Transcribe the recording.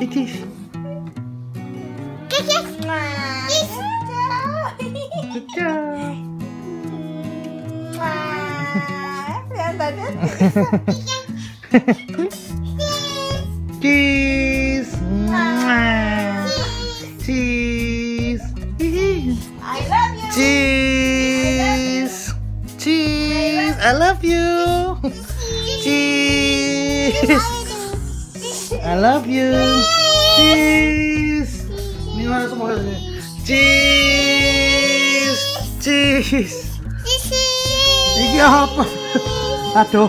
Cheese. Kiss, kiss. Kiss. Good job. Lihat tadi. Cheese. Cheese. I love you. Cheese. Cheese. I love you. Cheese. I love you. Cheese. Ini mana semua ini? Cheese. Cheese. Sisi. Ini apa? Aduh.